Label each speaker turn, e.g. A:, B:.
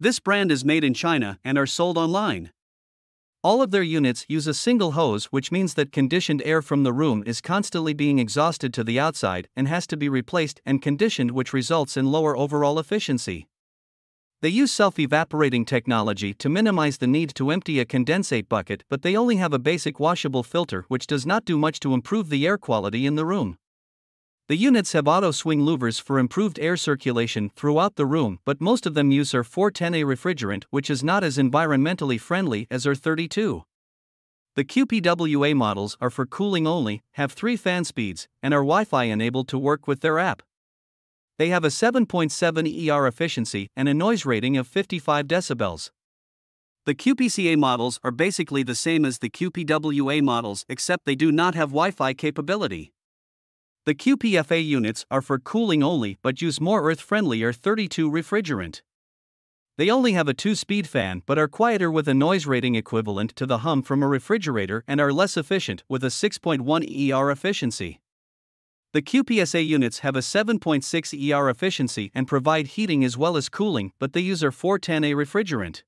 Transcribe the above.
A: This brand is made in China and are sold online. All of their units use a single hose, which means that conditioned air from the room is constantly being exhausted to the outside and has to be replaced and conditioned, which results in lower overall efficiency. They use self evaporating technology to minimize the need to empty a condensate bucket, but they only have a basic washable filter, which does not do much to improve the air quality in the room. The units have auto swing louvers for improved air circulation throughout the room, but most of them use R410A refrigerant, which is not as environmentally friendly as R32. The QPWA models are for cooling only, have three fan speeds, and are Wi Fi enabled to work with their app. They have a 7.7 ER efficiency and a noise rating of 55 decibels. The QPCA models are basically the same as the QPWA models, except they do not have Wi Fi capability. The QPFA units are for cooling only but use more earth friendly R32 refrigerant. They only have a 2 speed fan but are quieter with a noise rating equivalent to the hum from a refrigerator and are less efficient with a 6.1 ER efficiency. The QPSA units have a 7.6 ER efficiency and provide heating as well as cooling, but they use R410A refrigerant.